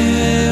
again.